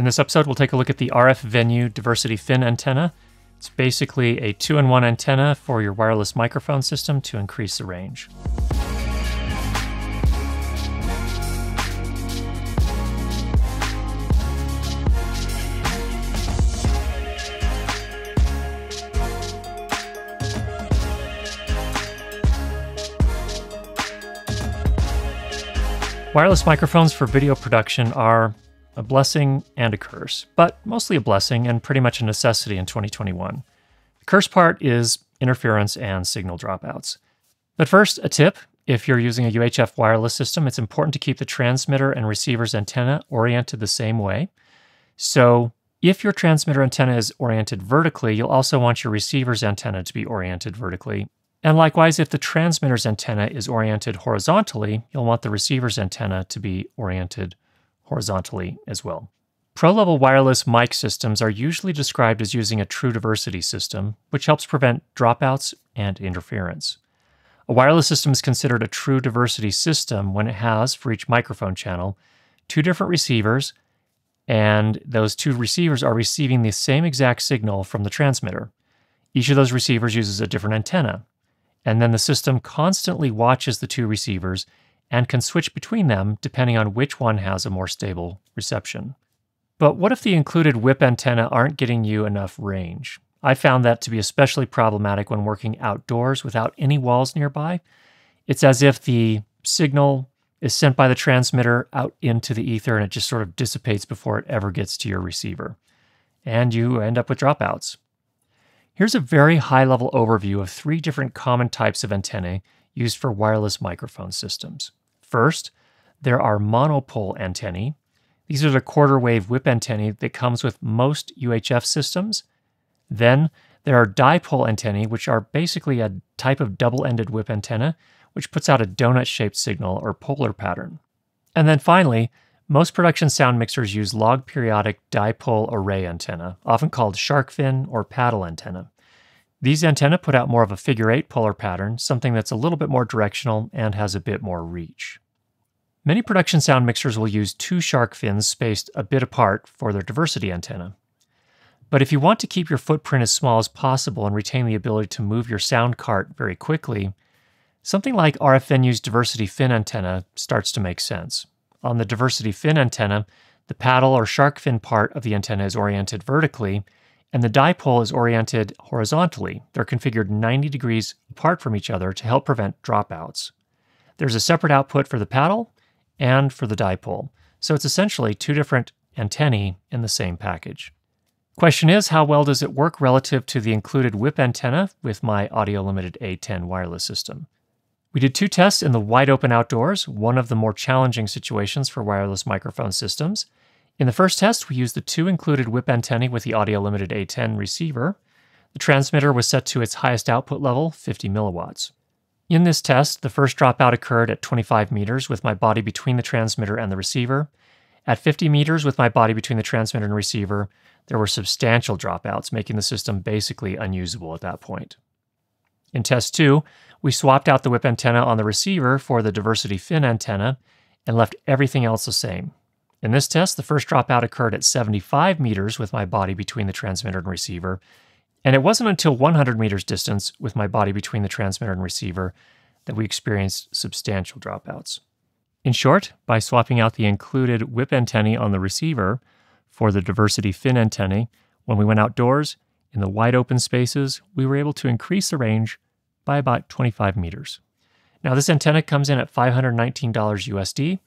In this episode, we'll take a look at the RF Venue Diversity Fin antenna. It's basically a two in one antenna for your wireless microphone system to increase the range. Wireless microphones for video production are a blessing and a curse, but mostly a blessing and pretty much a necessity in 2021. The curse part is interference and signal dropouts. But first, a tip if you're using a UHF wireless system, it's important to keep the transmitter and receiver's antenna oriented the same way. So, if your transmitter antenna is oriented vertically, you'll also want your receiver's antenna to be oriented vertically and likewise, if the transmitter's antenna is oriented horizontally, you'll want the receiver's antenna to be oriented horizontally as well. Pro level wireless mic systems are usually described as using a true diversity system, which helps prevent dropouts and interference. A wireless system is considered a true diversity system when it has, for each microphone channel, two different receivers, and those two receivers are receiving the same exact signal from the transmitter. Each of those receivers uses a different antenna, and then the system constantly watches the two receivers and can switch between them depending on which one has a more stable reception. But what if the included whip antenna aren't getting you enough range? I found that to be especially problematic when working outdoors without any walls nearby. It's as if the signal is sent by the transmitter out into the ether and it just sort of dissipates before it ever gets to your receiver. And you end up with dropouts. Here's a very high level overview of three different common types of antennae used for wireless microphone systems. First, there are monopole antennae. These are the quarter wave whip antennae that comes with most UHF systems. Then there are dipole antennae, which are basically a type of double ended whip antenna, which puts out a donut shaped signal or polar pattern. And then finally, most production sound mixers use log periodic dipole array antenna, often called shark fin or paddle antenna. These antennae put out more of a figure eight polar pattern, something that's a little bit more directional and has a bit more reach. Many production sound mixers will use two shark fins spaced a bit apart for their diversity antenna. But if you want to keep your footprint as small as possible and retain the ability to move your sound cart very quickly, something like RF Venue's diversity fin antenna starts to make sense. On the diversity fin antenna, the paddle or shark fin part of the antenna is oriented vertically, and the dipole is oriented horizontally. They're configured 90 degrees apart from each other to help prevent dropouts. There's a separate output for the paddle and for the dipole, so it's essentially two different antennae in the same package. Question is, how well does it work relative to the included whip antenna with my audio limited A10 wireless system? We did two tests in the wide open outdoors, one of the more challenging situations for wireless microphone systems. In the first test, we used the two included whip antennae with the audio limited A10 receiver. The transmitter was set to its highest output level, 50 milliwatts. In this test, the first dropout occurred at 25 meters with my body between the transmitter and the receiver. At 50 meters with my body between the transmitter and receiver, there were substantial dropouts, making the system basically unusable at that point. In test 2, we swapped out the whip antenna on the receiver for the diversity fin antenna and left everything else the same. In this test, the first dropout occurred at 75 meters with my body between the transmitter and receiver, and it wasn't until 100 meters distance with my body between the transmitter and receiver that we experienced substantial dropouts. In short, by swapping out the included whip antennae on the receiver for the diversity fin antennae, when we went outdoors in the wide open spaces, we were able to increase the range by about 25 meters. Now, this antenna comes in at $519 USD.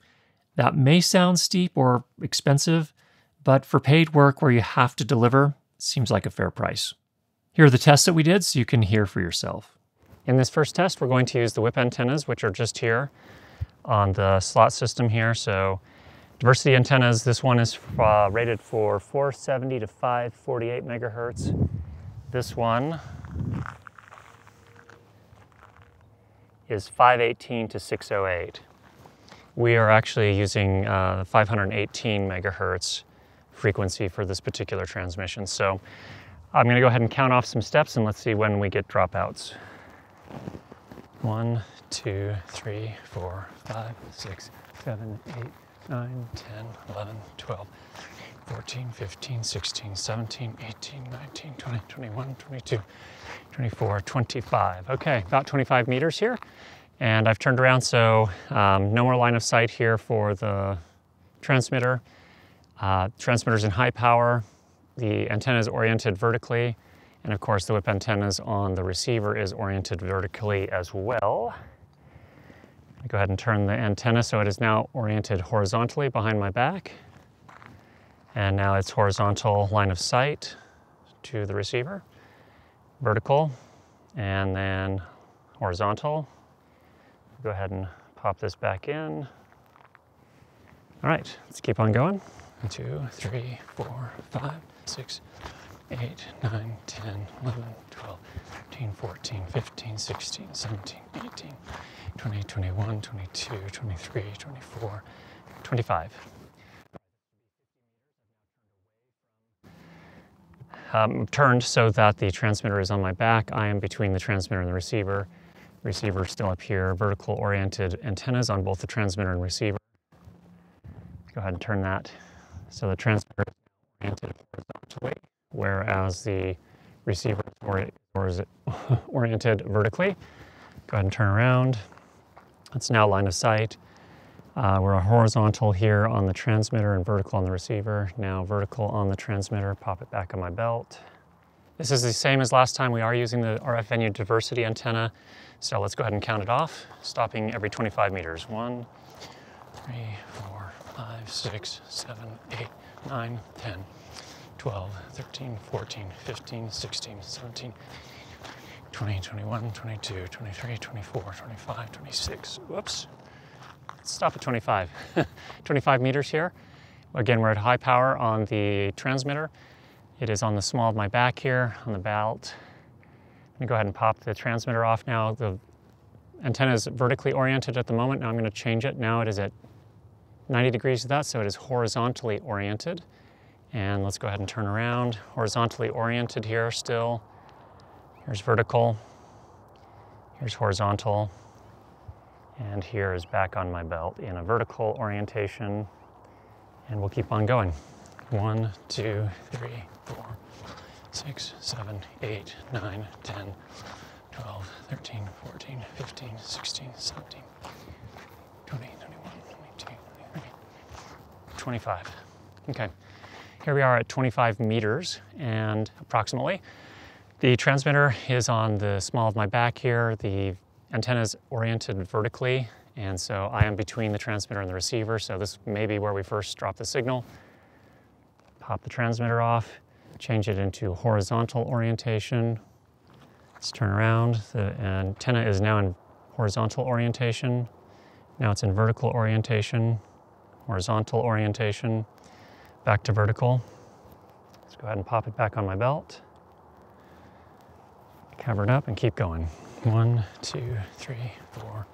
That may sound steep or expensive, but for paid work where you have to deliver, seems like a fair price. Here are the tests that we did so you can hear for yourself. In this first test, we're going to use the whip antennas, which are just here on the slot system here. So diversity antennas, this one is uh, rated for 470 to 548 megahertz. This one is 518 to 608. We are actually using uh, 518 megahertz frequency for this particular transmission. So I'm gonna go ahead and count off some steps and let's see when we get dropouts. One, two, three, four, five, six, seven, eight, nine, 10, 11, 12, 14, 15, 16, 17, 18, 19, 20, 21, 22, 24, 25. Okay, about 25 meters here. And I've turned around, so um, no more line of sight here for the transmitter. Uh, transmitter's in high power. The antenna is oriented vertically. And of course, the whip antennas on the receiver is oriented vertically as well. Go ahead and turn the antenna so it is now oriented horizontally behind my back. And now it's horizontal line of sight to the receiver, vertical, and then horizontal. Go ahead and pop this back in. All right, let's keep on going. One, two, three, four, five, six, 8, 9, 10, 11, 12, 13, 14, 15, 16, 17, 18, 20, 21, 22, 23, 24, 25. Um, turned so that the transmitter is on my back. I am between the transmitter and the receiver. Receiver still up here. Vertical oriented antennas on both the transmitter and receiver. Go ahead and turn that so the transmitter is oriented horizontally whereas the receiver is oriented vertically. Go ahead and turn around. It's now line of sight. Uh, we're horizontal here on the transmitter and vertical on the receiver. Now vertical on the transmitter, pop it back on my belt. This is the same as last time. We are using the RF venue diversity antenna. So let's go ahead and count it off, stopping every 25 meters. One, three, four, five, six, seven, eight, nine, 10. 12, 13, 14, 15, 16, 17, 20, 21, 22, 23, 24, 25, 26. Whoops. Let's stop at 25. 25 meters here. Again, we're at high power on the transmitter. It is on the small of my back here, on the belt. Let me go ahead and pop the transmitter off now. The antenna is vertically oriented at the moment. Now I'm going to change it. Now it is at 90 degrees to that, so it is horizontally oriented. And let's go ahead and turn around. Horizontally oriented here still. Here's vertical. Here's horizontal. And here is back on my belt in a vertical orientation. And we'll keep on going. One, two, three, four, six, seven, eight, nine, 10, 12, 13, 14, 15, 16, 17, 20, 21, 22, 23, 25. Okay. Here we are at 25 meters and approximately. The transmitter is on the small of my back here. The antenna is oriented vertically and so I am between the transmitter and the receiver so this may be where we first drop the signal. Pop the transmitter off, change it into horizontal orientation. Let's turn around. The antenna is now in horizontal orientation. Now it's in vertical orientation, horizontal orientation back to vertical. Let's go ahead and pop it back on my belt. Cover it up and keep going. One, two, three, four,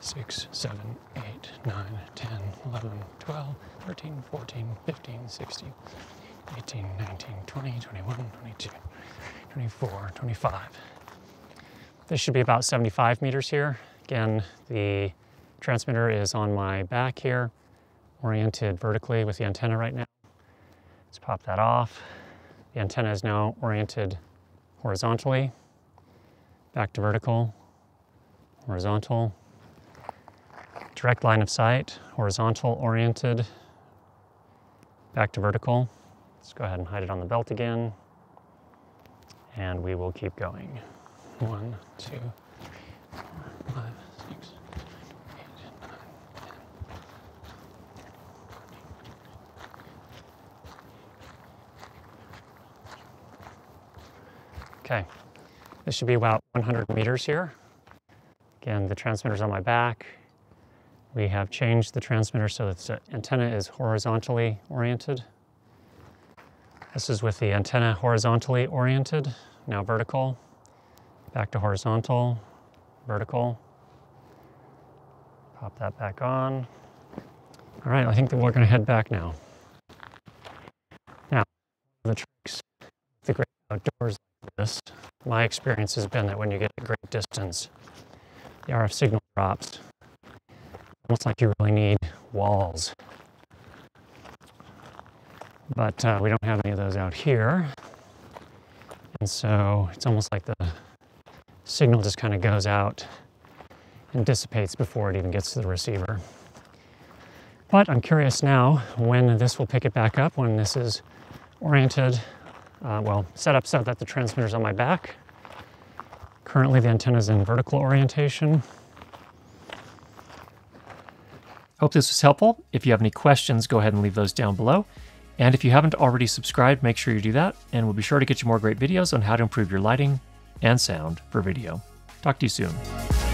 six, seven, eight, nine, 10, 11, 12, 13, 14, 15, 16, 18, 19, 20, 21, 22, 24, 25. This should be about 75 meters here. Again, the transmitter is on my back here, oriented vertically with the antenna right now. Let's pop that off. The antenna is now oriented horizontally, back to vertical, horizontal, direct line of sight, horizontal oriented, back to vertical. Let's go ahead and hide it on the belt again. And we will keep going. One, two, four, five, Okay, this should be about 100 meters here. Again, the transmitter's on my back. We have changed the transmitter so that the antenna is horizontally oriented. This is with the antenna horizontally oriented, now vertical, back to horizontal, vertical. Pop that back on. All right, I think that we're gonna head back now. Now, the tricks, the great outdoors this. My experience has been that when you get a great distance, the RF signal drops. Almost like you really need walls. But uh, we don't have any of those out here. And so it's almost like the signal just kind of goes out and dissipates before it even gets to the receiver. But I'm curious now when this will pick it back up, when this is oriented, uh, well, set up so that the transmitter's on my back. Currently the antenna is in vertical orientation. Hope this was helpful. If you have any questions, go ahead and leave those down below. And if you haven't already subscribed, make sure you do that, and we'll be sure to get you more great videos on how to improve your lighting and sound for video. Talk to you soon.